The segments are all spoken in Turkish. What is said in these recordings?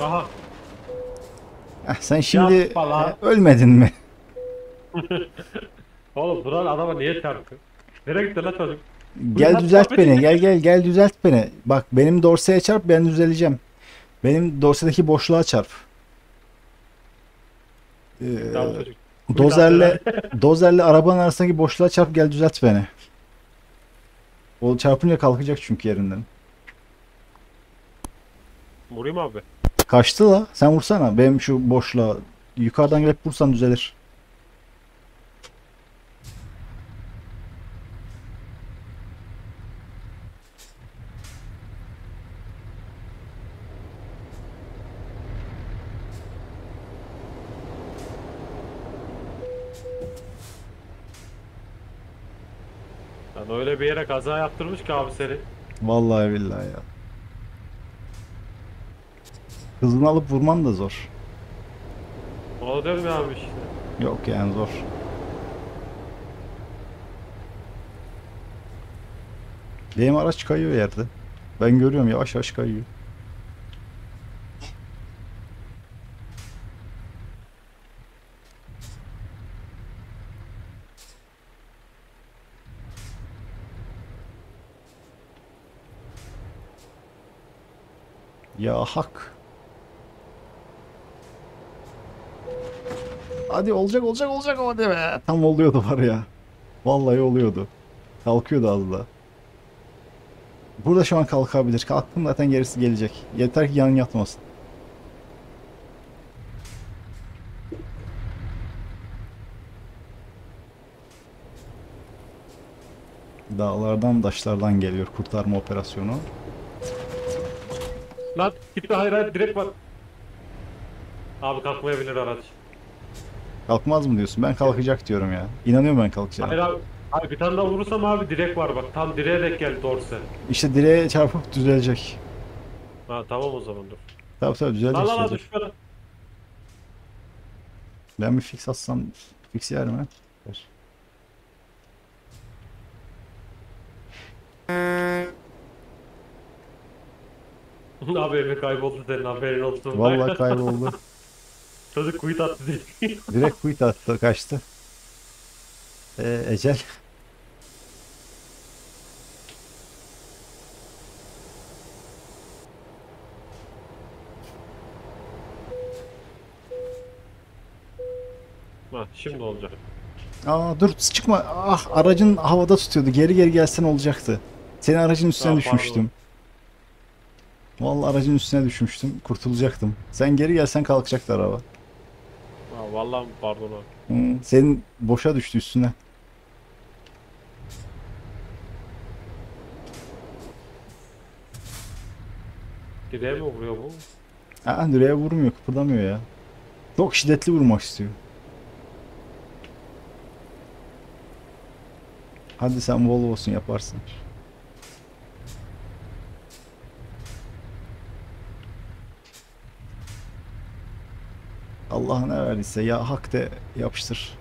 Aha. Eh, sen şimdi Yapma lan. eh, ölmedin mi? Oğlum duran adama niye çarptı? Nereye gitti lan çocuk? Gel düzelt beni. Gel gel gel düzelt beni. Bak benim dorseye çarp ben düzeleceğim. Benim dorsedeki boşluğa çarp. Ee, Tamam çocuk. dozerle dozerle arabanın arasındaki boşluğa çarp gel düzelt beni. O çarpınca kalkacak çünkü yerinden. Vurayım abi. Kaçtı la. Sen vursana. Benim şu boşluğa. Yukarıdan gelip vursan düzelir. Lan öyle bir yere kaza yaptırmış ki abi seni. Vallahi billahi ya. Hızını alıp vurman da zor. O diyorum ya abi işte. Yok yani zor. Benim araç kayıyor yerde. Ben görüyorum yavaş yavaş kayıyor. Ya hak. Hadi olacak olacak olacak ama de be. Tam oluyordu var ya. Vallahi oluyordu. Kalkıyordu az da. Burada şu an kalkabilir. Kalktım zaten gerisi gelecek. Yeter ki yan yatmasın. Dağlardan taşlardan geliyor kurtarma operasyonu. Lan gitme hayır hayır direkt bak. Abi kalkmayabilir araç. Kalkmaz mı diyorsun? Ben kalkacak diyorum ya. İnanıyorum ben kalkacağına. Hayır abi. Abi bir tane daha vurursam abi direk var bak. Tam direğe denk geldi dorse. İşte direğe çarpıp düzelecek. Ha tamam o zaman dur. Tabii tabii düzelecek. Lan lan düşme lan. Ben bir fix atsam fix yer mi? Ver. abi evi kayboldu senin haberin olsun. Vallahi kayboldu. Çocuk kuyut attı diye. Direkt quit attı kaçtı. Ee, ecel. ha şimdi olacak. Aa dur çıkma. Ah aracın havada tutuyordu. Geri geri gelsen olacaktı. Senin aracın üstüne Aa, düşmüştüm. Vallahi aracın üstüne düşmüştüm. Kurtulacaktım. Sen geri gelsen kalkacaktı araba. Vallahi pardon abi. Hı, senin boşa düştü üstüne. Direğe mi vuruyor bu? Aa direğe vurmuyor, kıpırdamıyor ya. Çok şiddetli vurmak istiyor. Hadi sen Volvo'sun yaparsın. Allah ne verdiyse ya hak de yapıştır.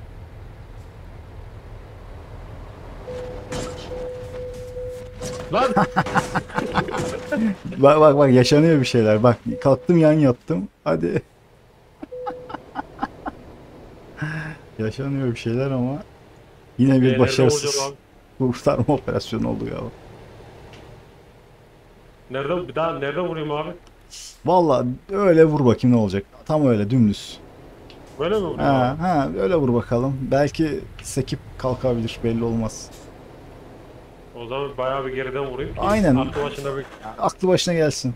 Lan! Bak bak bak yaşanıyor bir şeyler. Bak kalktım yan yattım. Hadi. yaşanıyor bir şeyler ama yine bir başarısız kurtarma operasyonu oldu ya. Nerede bir daha nerede vurayım abi? Vallahi öyle vur bakayım ne olacak. Tam öyle dümdüz. Böyle mi vurayım Ha, ha öyle vur bakalım. Belki sekip kalkabilir belli olmaz. O zaman bayağı bir geriden vurayım ki Aynen. aklı başında bir Aklı başına gelsin.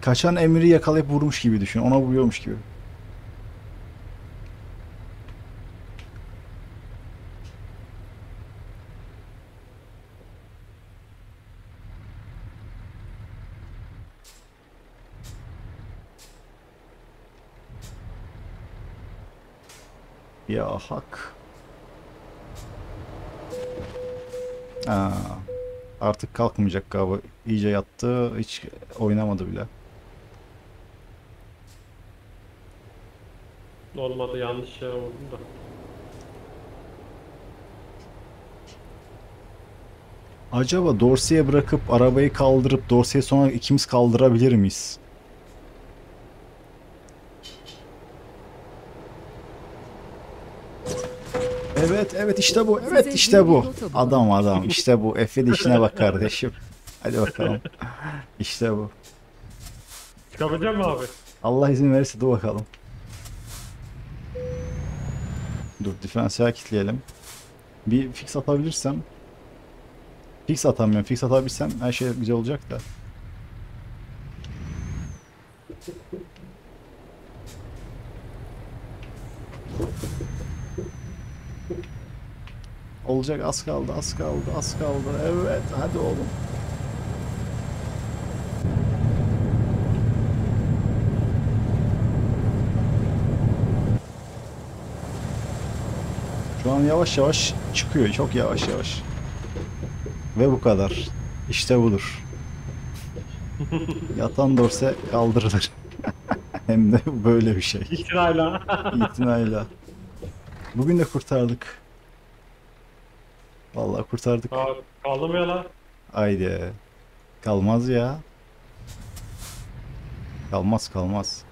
Kaçan emri yakalayıp vurmuş gibi düşün. Ona vuruyormuş gibi. Ya hak. Aa, artık kalkmayacak galiba. İyice yattı. Hiç oynamadı bile. olmadı yanlış şey oldu da. Acaba Dorsey'e bırakıp arabayı kaldırıp Dorsey'i sonra ikimiz kaldırabilir miyiz? Evet evet işte bu. Evet işte bu. Adam adam işte bu. Efe de işine bak kardeşim. Hadi bakalım. İşte bu. Çıkabilecek mi abi? Allah izin verirse dur bakalım. Dur diferansiyel kilitleyelim. Bir fix atabilirsem. Fix atamıyorum. Fix atabilsem her şey güzel olacak da. Olacak az kaldı az kaldı az kaldı. Evet hadi oğlum. Şu an yavaş yavaş çıkıyor. Çok yavaş yavaş. Ve bu kadar. İşte budur. Yatan dorse kaldırılır. Hem de böyle bir şey. İtirayla. İtinayla. Bugün de kurtardık. Vallahi kurtardık. Kaldı mı ya lan? Haydi. Kalmaz ya. Kalmaz kalmaz.